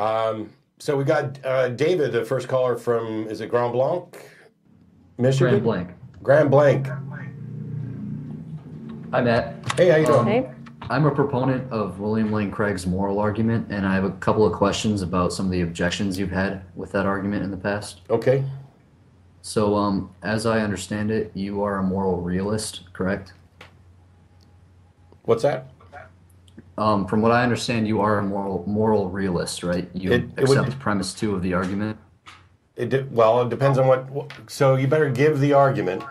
Um, so we got uh, David, the first caller from, is it Grand Blanc, Michigan? Grand Blanc. Grand Blanc. Hi, Matt. Hey, how you doing? Hey. I'm a proponent of William Lane Craig's moral argument, and I have a couple of questions about some of the objections you've had with that argument in the past. Okay. So, um, as I understand it, you are a moral realist, correct? What's that? Um, from what I understand, you are a moral moral realist, right? You It- it would- accept premise two of the argument. It well, it depends on what. So you better give the argument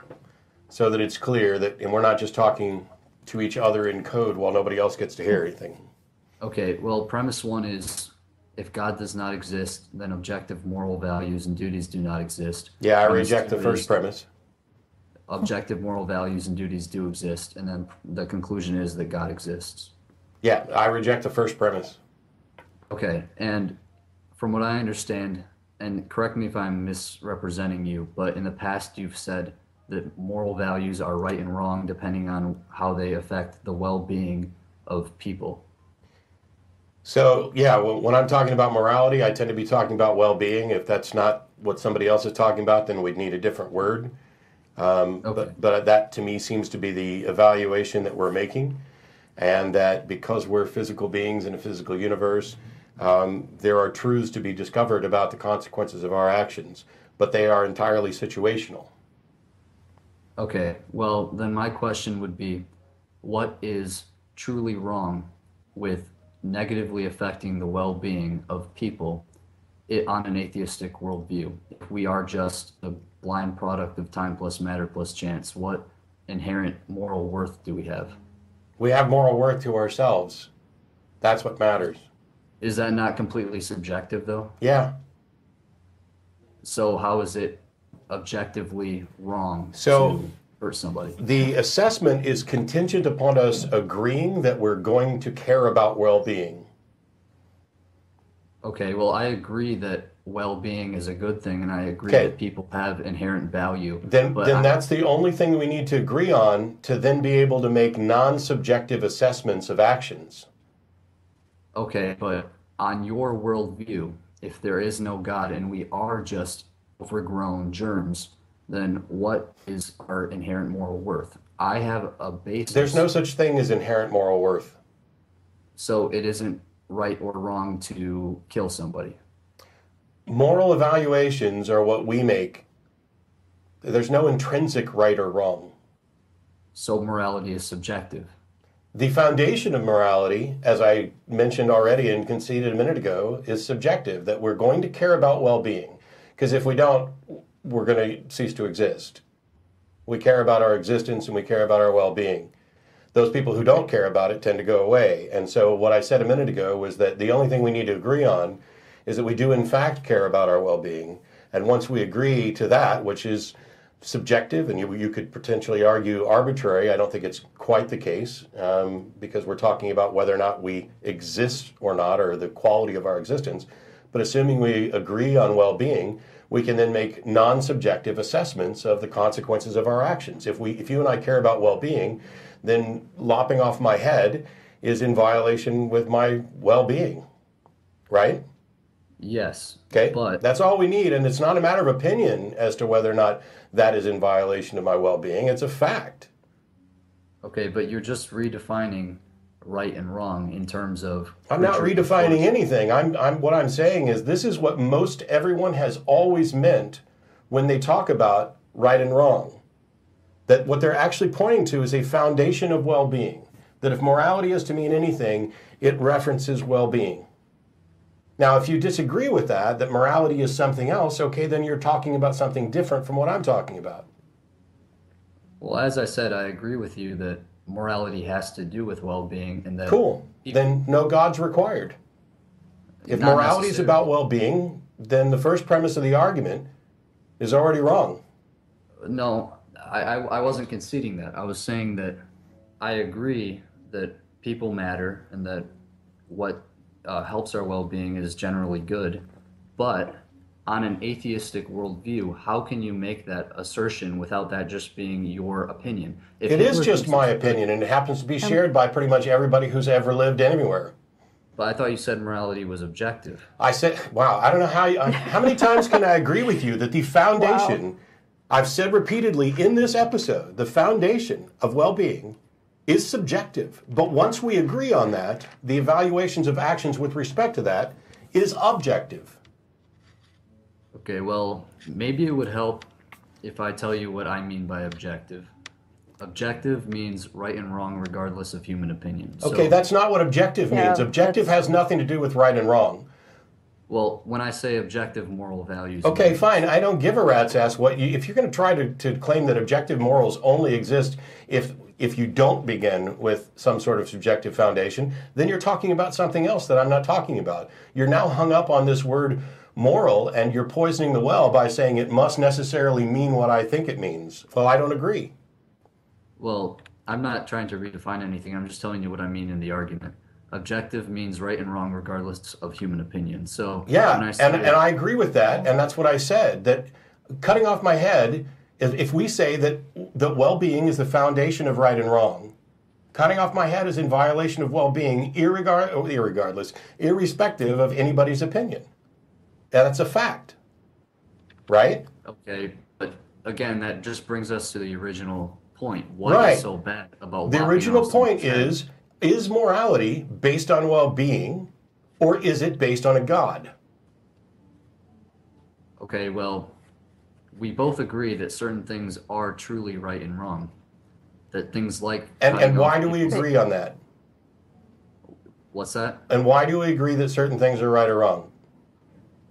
so that it's clear that, and we're not just talking to each other in code while nobody else gets to hear anything. Okay, well, premise one is if God does not exist, then objective moral values and duties do not exist. Yeah, I Premise reject the first is premise. Objective moral values and duties do exist, and then the conclusion is that God exists. Yeah, I reject the first premise. Okay, and from what I understand, and correct me if I'm misrepresenting you, but in the past you've said that moral values are right and wrong depending on how they affect the well being of people. So yeah, when when I'm talking about morality, I tend to be talking about well-being. If that's not what somebody else is talking about, then we'd need a different word. Um, Okay. But but that to me seems to be the evaluation that we're making, and that because we're physical beings in a physical universe, um, there are truths to be discovered about the consequences of our actions, but they are entirely situational. Okay, well, then my question would be what is truly wrong with negatively affecting the well being of people i on an atheistic worldview? If we are just a blind product of time plus matter plus chance, what inherent moral worth do we have? We have moral worth to ourselves. That's what matters. Is that not completely subjective, though? Yeah. So, how is it objectively wrong So- to hurt somebody? The assessment is contingent upon us agreeing that we're going to care about well-being. Okay, well, I agree that well-being is a good thing, and I agree Okay. that people have inherent value. Then, then I- that's the only thing we need to agree on to then be able to make non-subjective assessments of actions. okay, but on your worldview, if there is no God and we are just overgrown germs, then what is our inherent moral worth? I have a basis. There's no such thing as inherent moral worth. So it isn't right or wrong to kill somebody. Moral evaluations are what we make. There's no intrinsic right or wrong. So morality is subjective. The foundation of morality, as I mentioned already and conceded a minute ago, is subjective, that we're going to care about well being. Because if we don't, we're going to cease to exist. We care about our existence and we care about our well being. Those people who don't care about it tend to go away. And so, what I said a minute ago was that the only thing we need to agree on is that we do, in fact, care about our well being. And once we agree to that, which is subjective, and you, you could potentially argue arbitrary. I don't think it's quite the case um, because we're talking about whether or not we exist or not, or the quality of our existence. But assuming we agree on well being, we can then make non subjective assessments of the consequences of our actions. If, we, if you and I care about well being, then lopping off my head is in violation with my well being, right? Yes. Okay, But that's all we need, and it's not a matter of opinion as to whether or not that is in violation of my well-being. It's a fact. okay, but you're just redefining right and wrong in terms of I'm not redefining anything. I'm, I'm what I'm saying is this is what most everyone has always meant when they talk about right and wrong. That what they're actually pointing to is a foundation of well-being. That if morality is to mean anything, it references well-being. Now, if you disagree with that, that morality is something else, okay, then you're talking about something different from what I'm talking about. Well, as I said, I agree with you that morality has to do with well-being and that Cool. Then no gods required. If morality is about well being, then the first premise of the argument is already wrong. No, I, I, I wasn't conceding that. I was saying that I agree that people matter and that what uh, helps our well being is generally good. But on an atheistic worldview, how can you make that assertion without that just being your opinion? If It is Hitler just my opinion, and it happens to be shared by pretty much everybody who's ever lived anywhere. But I thought you said morality was objective. I said, wow, I don't know how, you, how many times can I agree with you that the foundation, I've said repeatedly in this episode, the foundation of well being is subjective. But once we agree on that, the evaluations of actions with respect to that is objective. Okay, well, maybe it would help if I tell you what I mean by objective. Objective means right and wrong regardless of human opinion. So, Okay, that's not what objective Yeah, means. Objective has nothing to do with right and wrong. well, when I say objective moral values. Okay, fine. I don't give a rat's ass what you. If you're going to try to, to claim that objective morals only exist if if you don't begin with some sort of subjective foundation, then you're talking about something else that I'm not talking about. You're now hung up on this word moral, and you're poisoning the well by saying it must necessarily mean what I think it means. Well, I don't agree. Well, I'm not trying to redefine anything. I'm just telling you what I mean in the argument. Objective means right and wrong regardless of human opinion. So Yeah, I and, and I agree with that, and that's what I said. That cutting off my head, if, if we say that that well-being is the foundation of right and wrong, cutting off my head is in violation of well-being, irregard, oh, irregardless, irrespective of anybody's opinion. That's a fact, right? Okay, but again, that just brings us to the original point. What is Right. so bad about The original point is: is morality based on well-being, or is it based on a God? Okay, well, we both agree that certain things are truly right and wrong. That things like And and why do we agree on that? What's that? And why do we agree that certain things are right or wrong?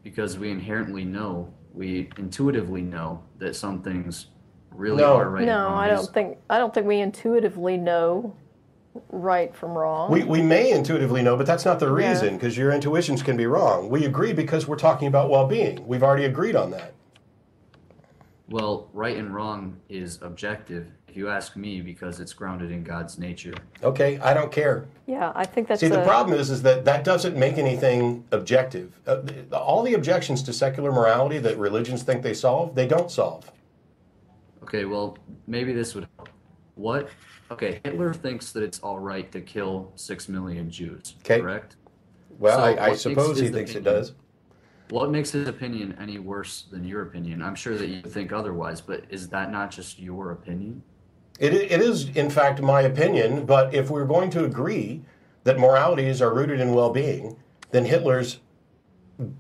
Because we inherently know, we intuitively know that some things really No. are right and wrong. No, wrong. I don't think I don't think we intuitively know right from wrong. We, we may intuitively know, but that's not the reason because your intuitions can be wrong. We agree because we're talking about well being. We've already agreed on that. Well, right and wrong is objective, if you ask me, because it's grounded in God's nature. Okay, I don't care. yeah, I think that's See, the a- problem is, is that that doesn't make anything objective. Uh, all the objections to secular morality that religions think they solve, they don't solve. Okay, well, maybe this would help. What? Okay, Hitler thinks that it's all right to kill six million Jews. Okay. Correct. Well, So I, I makes suppose he his thinks it does. What makes his opinion any worse than your opinion? I'm sure that you think otherwise, but is that not just your opinion? It, it is, in fact, my opinion, but if we're going to agree that moralities are rooted in well being, then Hitler's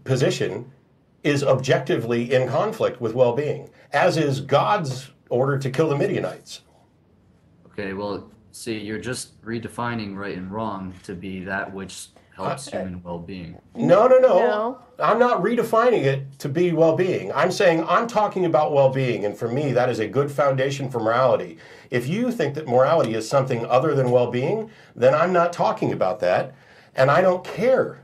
position is objectively in conflict with well being, as is God's order to kill the Midianites. Okay, well, see, you're just redefining right and wrong to be that which helps Uh, human well-being. No, no, no. No. I'm not redefining it to be well being. I'm saying I'm talking about well being, and for me, that is a good foundation for morality. If you think that morality is something other than well being, then I'm not talking about that, and I don't care.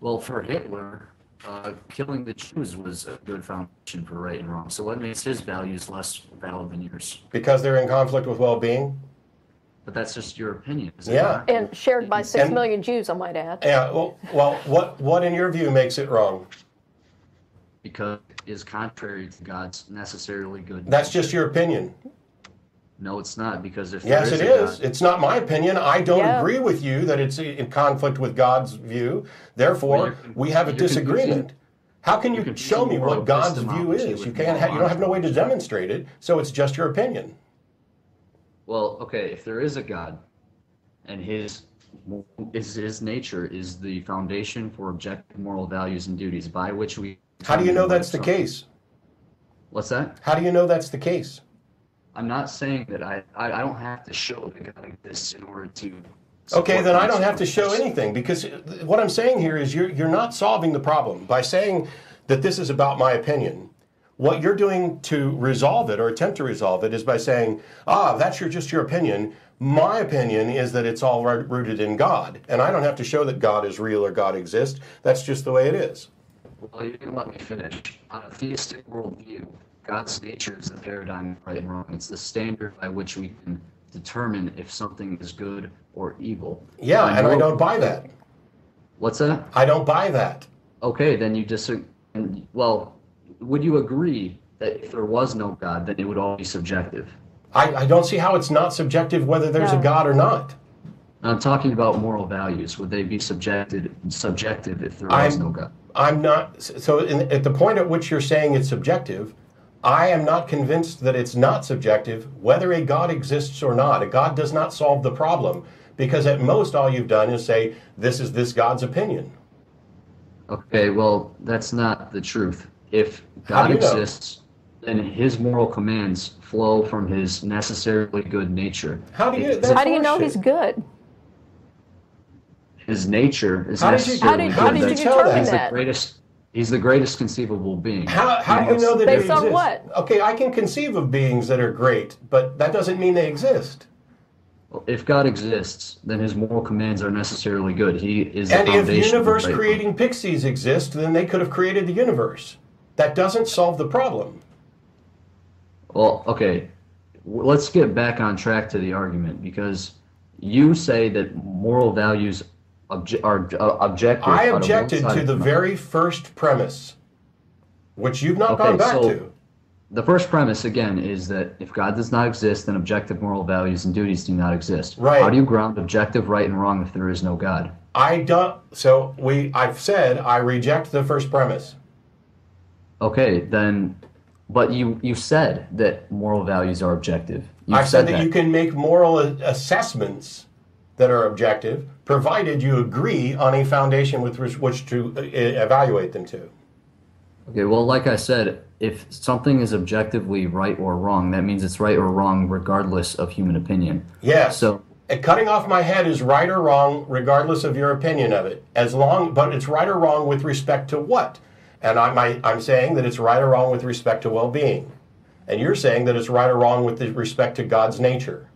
Well, for Hitler, uh, killing the Jews was a good foundation for right and wrong. So what makes his values less valid than yours? Because they're in conflict with well being? But that's just your opinion. Is Yeah. not? and shared by six And- million Jews, I might add. Yeah, well, well what, what in your view makes it wrong? Because it is contrary to God's necessarily good. That's just your opinion. No, it's not. Because if Yes, there it is. God- It's not my opinion. I don't Yeah. agree with you that it's in conflict with God's view. Therefore, you're- we have a disagreement. How can you you're show me what God's view is? You can't. Ha- you don't have no way to demonstrate it. So it's just your opinion. Well, okay, if there is a God, and his is his nature is the foundation for objective moral values and duties by which we. How do you know that's the case? What's that? How do you know that's the case? I'm not saying that I, I, I don't have to show that God exists in order to. Okay, then I don't have to show anything because what I'm saying here is you're you're not solving the problem by saying that this is about my opinion. What you're doing to resolve it or attempt to resolve it is by saying, ah, that's your, just your opinion. My opinion is that it's all rooted in God, and I don't have to show that God is real or God exists. That's just the way it is. Well, you didn't let me finish. On a theistic worldview, God's nature is the paradigm of right and wrong. It's the standard by which we can determine if something is good or evil. Yeah, On and I don't buy that. What's that? I don't buy that. Okay, then you disagree. Well, would you agree that if there was no God, then it would all be subjective? I, I don't see how it's not subjective whether there's a God or not. I'm talking about moral values. Would they be subjected subjective if there was I'm- no God? I'm not, so in, at the point at which you're saying it's subjective, I am not convinced that it's not subjective, whether a God exists or not. A God does not solve the problem, because at most all you've done is say, this is this God's opinion. Okay, well, that's not the truth. If God do know? exists, then his moral commands flow from his necessarily good nature. How do you- If- How do you know horseshit. he's good? his nature is How did you- necessarily How did, good. how did you That's- tell that? he's the greatest he's the greatest conceivable being. How, how do you know that Based it on what? Okay, I can conceive of beings that are great, but that doesn't mean they exist. If God exists, then his moral commands are necessarily good. He is the And if foundation of universe right creating pixies exist, then they could have created the universe. That doesn't solve the problem. Well, okay. Let's get back on track to the argument because you say that moral values obje- are uh, objective. I out of one objected to the very first premise, which you've not Okay, gone back so- to. The first premise, again, is that if God does not exist, then objective moral values and duties do not exist. Right. How do you ground objective right and wrong if there is no God? I don't. So we. I've said I reject the first premise. Okay, then, but you you said that moral values are objective. You I said that, you can make moral assessments that are objective, provided you agree on a foundation with which- which to uh, evaluate them to. Okay, well, like I said, if something is objectively right or wrong, that means it's right or wrong regardless of human opinion. Yes. So, cutting off my head is right or wrong, regardless of your opinion of it. As long, but it's right or wrong with respect to what? And I'm, I, I'm saying that it's right or wrong with respect to well-being, and you're saying that it's right or wrong with respect to God's nature.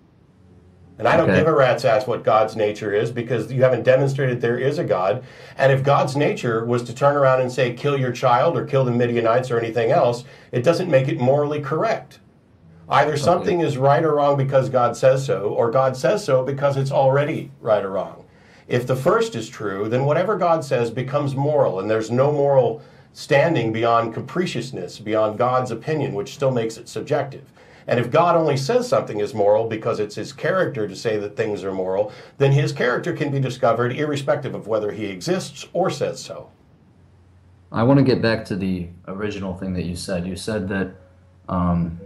And I don't Okay. give a rat's ass what God's nature is because you haven't demonstrated there is a God. And if God's nature was to turn around and say, kill your child or kill the Midianites or anything else, it doesn't make it morally correct. Either something is right or wrong because God says so, or God says so because it's already right or wrong. If the first is true, then whatever God says becomes moral, and there's no moral standing beyond capriciousness, beyond God's opinion, which still makes it subjective. And if God only says something is moral because it's his character to say that things are moral, then his character can be discovered irrespective of whether he exists or says so. I want to get back to the original thing that you said. You said that, um,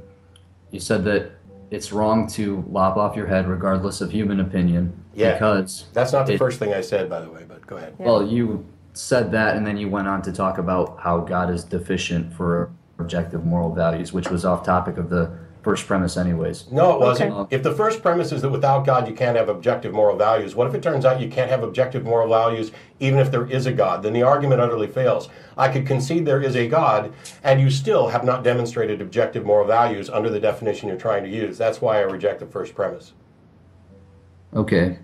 you said that it's wrong to lop off your head regardless of human opinion Yeah. because That's not the It- first thing I said, by the way, but go ahead. Well, you said that, and then you went on to talk about how God is deficient for objective moral values, which was off topic of the first premise, anyways. No, it wasn't. Okay. If the first premise is that without God you can't have objective moral values, what if it turns out you can't have objective moral values even if there is a God? Then the argument utterly fails. I could concede there is a God, and you still have not demonstrated objective moral values under the definition you're trying to use. That's why I reject the first premise. Okay.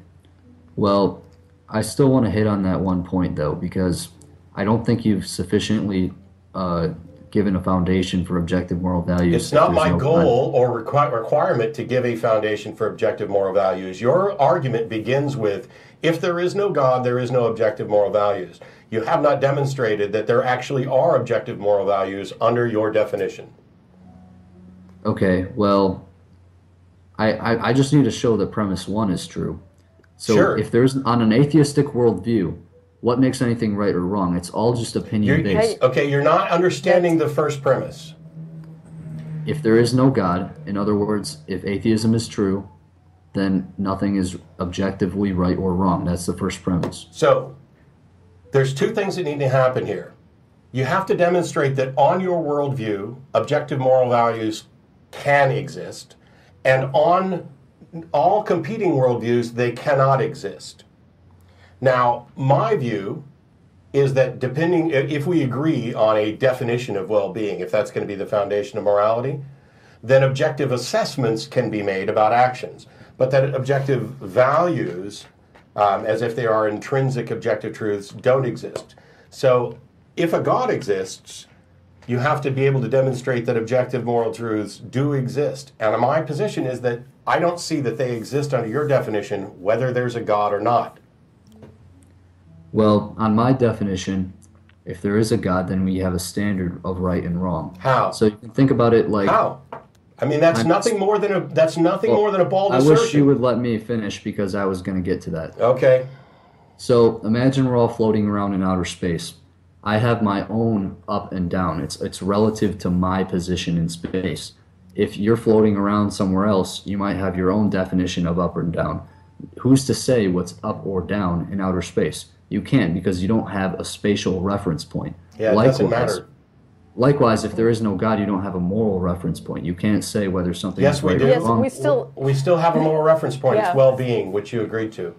Well, I still want to hit on that one point, though, because I don't think you've sufficiently uh, given a foundation for objective moral values. It's not my no goal or requi- requirement to give a foundation for objective moral values. Your argument begins with if there is no God, there is no objective moral values. You have not demonstrated that there actually are objective moral values under your definition. Okay, well, I, I, I just need to show that premise one is true. So Sure. if there's on an atheistic worldview, what makes anything right or wrong? It's all just opinion You're, based. okay, you're not understanding the first premise. If there is no God, in other words, if atheism is true, then nothing is objectively right or wrong. That's the first premise. So, there's two things that need to happen here. You have to demonstrate that on your worldview, objective moral values can exist, and on all competing worldviews, they cannot exist. Now, my view is that depending, if we agree on a definition of well being, if that's going to be the foundation of morality, then objective assessments can be made about actions. But that objective values, um, as if they are intrinsic objective truths, don't exist. So if a God exists, you have to be able to demonstrate that objective moral truths do exist. And my position is that I don't see that they exist under your definition, whether there's a God or not. Well, on my definition, if there is a God, then we have a standard of right and wrong. How? So you can think about it like How? I mean, that's I'm- nothing more than a that's nothing more than a bald I assertion. wish you would let me finish because I was going to get to that. Okay. So imagine we're all floating around in outer space. I have my own up and down. It's it's relative to my position in space. If you're floating around somewhere else, you might have your own definition of up and down. Who's to say what's up or down in outer space? You can't because you don't have a spatial reference point. Yeah, it doesn't matter. Likewise, if there is no God, you don't have a moral reference point. You can't say whether something Yes, is we right do. or Yes, wrong. we still. We still have a moral reference point. Yeah. It's well-being, which you agreed to.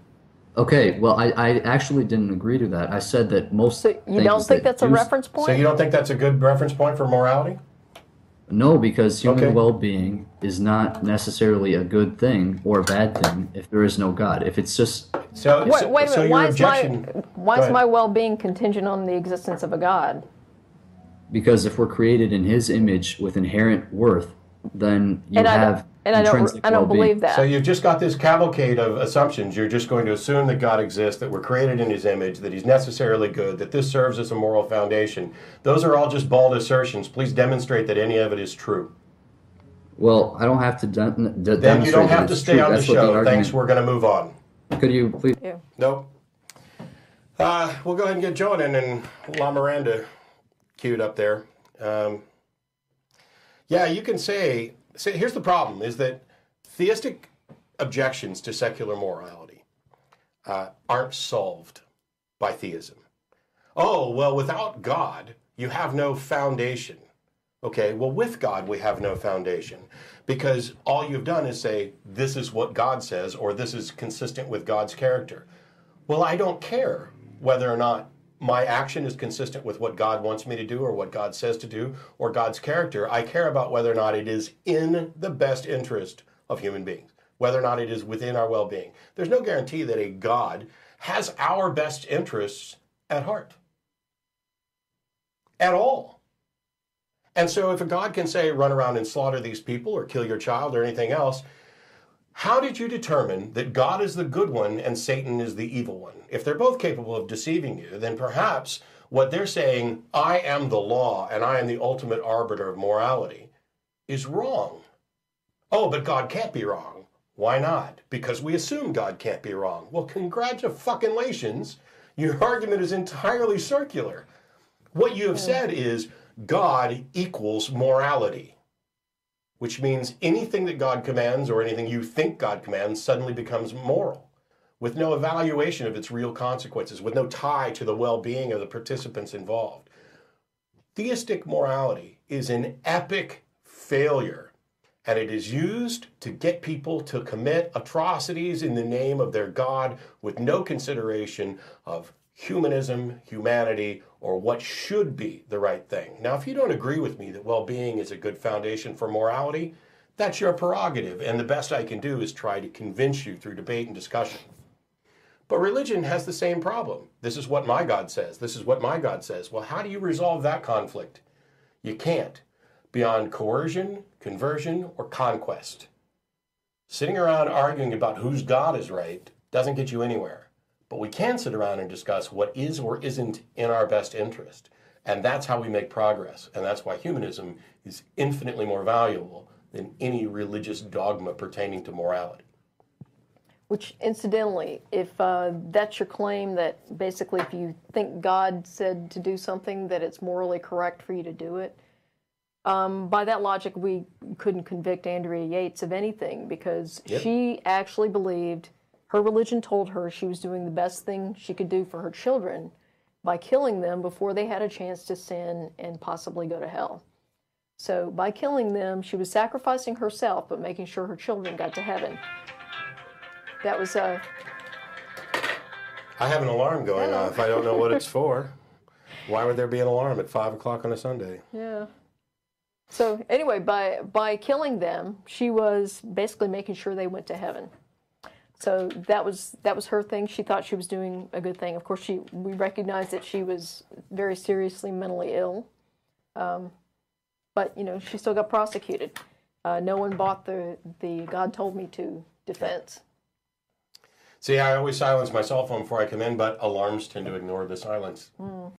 Okay, well, I, I actually didn't agree to that. I said that most. So you don't think that that's a reference point? So you don't think that's a good reference point for morality? No, because human Okay. well-being is not necessarily a good thing or a bad thing if there is no God. If it's just So, Wait, so, wait a minute. your Why is my why is my well-being contingent on the existence of a God? because if we're created in His image with inherent worth, then you and I have don't, and I don't I don't believe that. So you've just got this cavalcade of assumptions. You're just going to assume that God exists, that we're created in His image, that He's necessarily good, that this serves as a moral foundation. Those are all just bald assertions. Please demonstrate that any of it is true. Well, I don't have to de- de- Then demonstrate you don't that have to stay true. on the That's what show. argument- Thanks. We're going to move on. Could you please? Yeah. Nope. Uh, we'll go ahead and get Joan in and La Miranda queued up there. Um, yeah, you can say, say. Here's the problem: is that theistic objections to secular morality uh, aren't solved by theism. Oh well, without God, you have no foundation. Okay, well, with God, we have no foundation because all you've done is say, this is what God says, or this is consistent with God's character. Well, I don't care whether or not my action is consistent with what God wants me to do, or what God says to do, or God's character. I care about whether or not it is in the best interest of human beings, whether or not it is within our well being. There's no guarantee that a God has our best interests at heart at all. And so, if a God can say, run around and slaughter these people or kill your child or anything else, how did you determine that God is the good one and Satan is the evil one? If they're both capable of deceiving you, then perhaps what they're saying, I am the law and I am the ultimate arbiter of morality, is wrong. Oh, but God can't be wrong. Why not? Because we assume God can't be wrong. Well, congratulations. Your argument is entirely circular. What you have hmm. said is God equals morality, which means anything that God commands or anything you think God commands suddenly becomes moral, with no evaluation of its real consequences, with no tie to the well being of the participants involved. Theistic morality is an epic failure, and it is used to get people to commit atrocities in the name of their God with no consideration of humanism, humanity, or what should be the right thing. Now, if you don't agree with me that well being is a good foundation for morality, that's your prerogative, and the best I can do is try to convince you through debate and discussion. But religion has the same problem. This is what my God says. This is what my God says. Well, how do you resolve that conflict? You can't beyond coercion, conversion, or conquest. Sitting around arguing about whose God is right doesn't get you anywhere. But we can sit around and discuss what is or isn't in our best interest. And that's how we make progress. And that's why humanism is infinitely more valuable than any religious dogma pertaining to morality. Which, incidentally, if uh, that's your claim, that basically if you think God said to do something, that it's morally correct for you to do it, um, by that logic, we couldn't convict Andrea Yates of anything because Yep. she actually believed her religion told her she was doing the best thing she could do for her children by killing them before they had a chance to sin and possibly go to hell. So, by killing them, she was sacrificing herself but making sure her children got to heaven. That was uh, I have an alarm going Hello. off. I don't know what it's for. Why would there be an alarm at 5 o'clock on a Sunday? Yeah. So anyway, by by killing them, she was basically making sure they went to heaven. So that was that was her thing. She thought she was doing a good thing. Of course, she we recognized that she was very seriously mentally ill, um, but you know she still got prosecuted. Uh, no one bought the the God told me to defense. See, I always silence my cell phone before I come in, but alarms tend to ignore the silence.